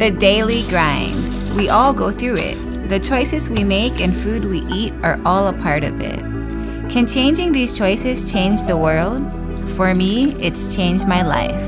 The daily grind. We all go through it. The choices we make and food we eat are all a part of it. Can changing these choices change the world? For me, it's changed my life.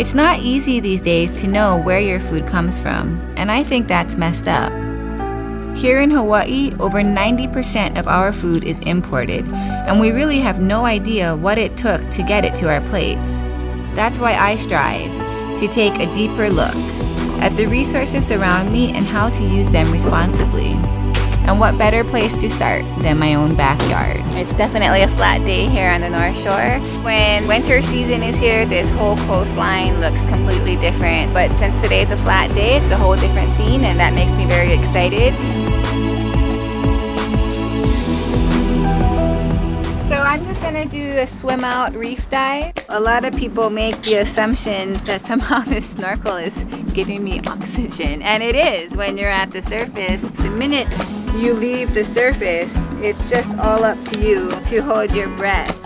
It's not easy these days to know where your food comes from, and I think that's messed up. Here in Hawaii, over 90% of our food is imported, and we really have no idea what it took to get it to our plates. That's why I strive to take a deeper look at the resources around me and how to use them responsibly. And what better place to start than my own backyard? It's definitely a flat day here on the North Shore. When winter season is here, this whole coastline looks completely different. But since today's a flat day, it's a whole different scene and that makes me very excited. So I'm just gonna do a swim out reef dive. A lot of people make the assumption that somehow this snorkel is giving me oxygen. And it is when you're at the surface. The minute you leave the surface, it's just all up to you to hold your breath.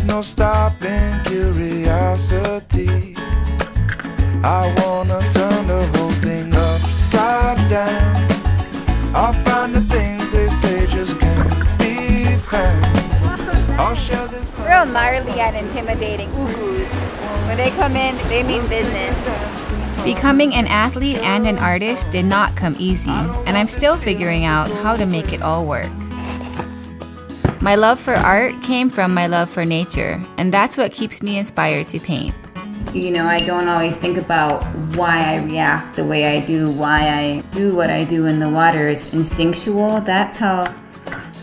there's no stopping curiosity. I wanna turn the whole thing upside down. I'll find the things they say just can't be found. I'll share this. Real gnarly and intimidating ukus. When they come in, they mean business. Becoming an athlete and an artist did not come easy, and I'm still figuring out how to make it all work. My love for art came from my love for nature, and that's what keeps me inspired to paint. You know, I don't always think about why I react the way I do, why I do what I do in the water. It's instinctual. That's how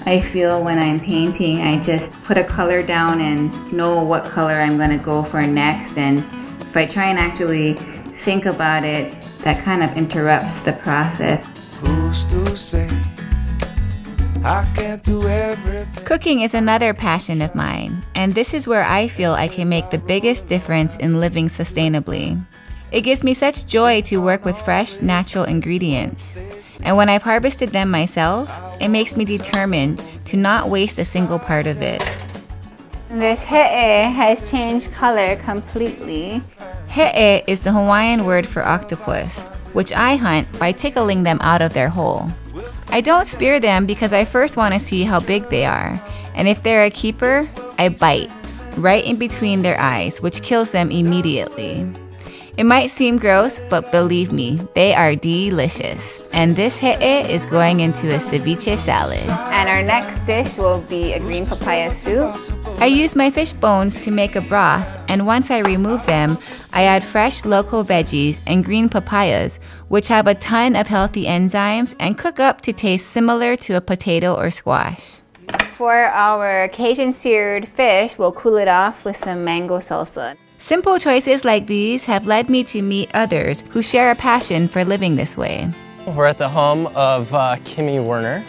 I feel when I'm painting. I just put a color down and know what color I'm going to go for next. And if I try and actually think about it, that kind of interrupts the process. Who's to say? Cooking is another passion of mine, and this is where I feel I can make the biggest difference in living sustainably. It gives me such joy to work with fresh, natural ingredients. And when I've harvested them myself, it makes me determined to not waste a single part of it. This he'e has changed color completely. He'e is the Hawaiian word for octopus, which I hunt by tickling them out of their hole. I don't spear them because I first want to see how big they are. And if they're a keeper, I bite right in between their eyes, which kills them immediately. It might seem gross, but believe me, they are delicious. And this he'e is going into a ceviche salad. And our next dish will be a green papaya soup. I use my fish bones to make a broth, and once I remove them, I add fresh local veggies and green papayas, which have a ton of healthy enzymes and cook up to taste similar to a potato or squash. For our Cajun seared fish, we'll cool it off with some mango salsa. Simple choices like these have led me to meet others who share a passion for living this way. We're at the home of uh, Kimi Werner.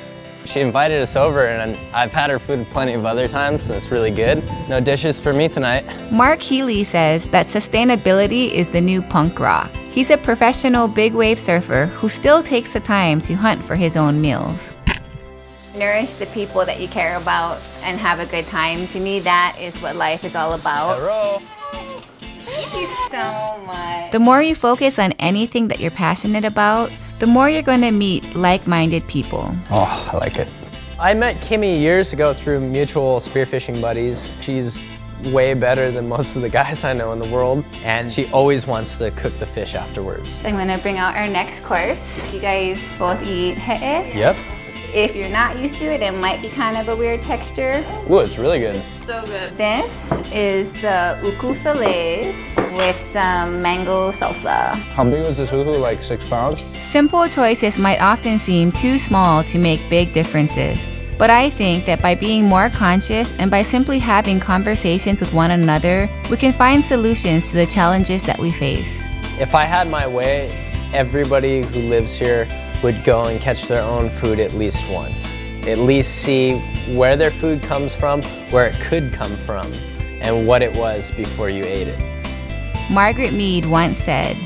She invited us over and I've had her food plenty of other times and it's really good. No dishes for me tonight. Mark Healey says that sustainability is the new punk rock. He's a professional big wave surfer who still takes the time to hunt for his own meals. Nourish the people that you care about and have a good time. To me, that is what life is all about. Hello. Thank you so much. The more you focus on anything that you're passionate about, the more you're going to meet like minded people. Oh, I like it. I met Kimi years ago through mutual spearfishing buddies. She's way better than most of the guys I know in the world, and she always wants to cook the fish afterwards. So I'm going to bring out our next course. You guys both eat he'e? Yep. If you're not used to it, it might be kind of a weird texture. Ooh, it's really good. It's So good. This is the uku fillets with some mango salsa. How big was this uku? Like six pounds? Simple choices might often seem too small to make big differences. But I think that by being more conscious and by simply having conversations with one another, we can find solutions to the challenges that we face. If I had my way, everybody who lives here would go and catch their own food at least once. At least see where their food comes from, where it could come from, and what it was before you ate it. Margaret Mead once said,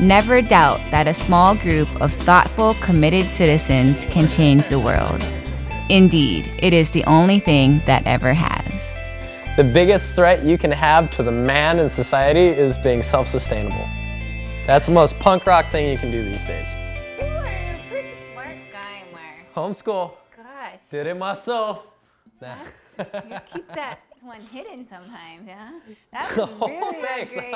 Never doubt that a small group of thoughtful, committed citizens can change the world. Indeed, it is the only thing that ever has. The biggest threat you can have to the man in society is being self-sustainable. That's the most punk rock thing you can do these days. Homeschool. Gosh. Did it myself. you keep that one hidden sometimes, huh? That Oh, was really, really thanks. great.